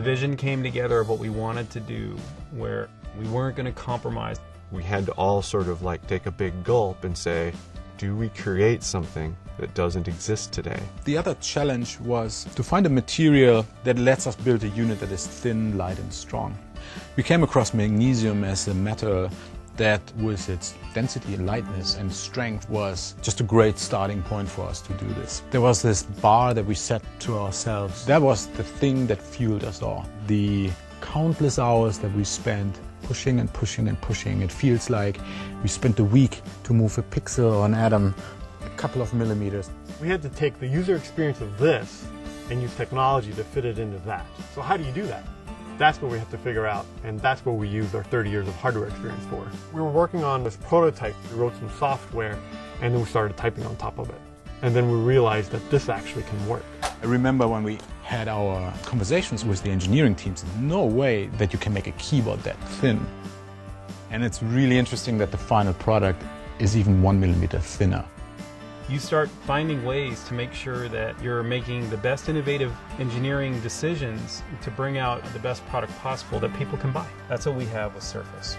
vision came together of what we wanted to do, where we weren't going to compromise. We had to all sort of like take a big gulp and say, do we create something that doesn't exist today? The other challenge was to find a material that lets us build a unit that is thin, light, and strong. We came across magnesium as a metal that, with its density, lightness, and strength, was just a great starting point for us to do this. There was this bar that we set to ourselves. That was the thing that fueled us all. The countless hours that we spent pushing and pushing and pushing. It feels like we spent a week to move a pixel or an atom a couple of millimeters. We had to take the user experience of this and use technology to fit it into that. So how do you do that? That's what we have to figure out, and that's what we used our 30 years of hardware experience for. We were working on this prototype, we wrote some software, and then we started typing on top of it. And then we realized that this actually can work. I remember when we had our conversations with the engineering teams, no way that you can make a keyboard that thin. And it's really interesting that the final product is even one millimeter thinner. You start finding ways to make sure that you're making the best innovative engineering decisions to bring out the best product possible that people can buy. That's what we have with Surface.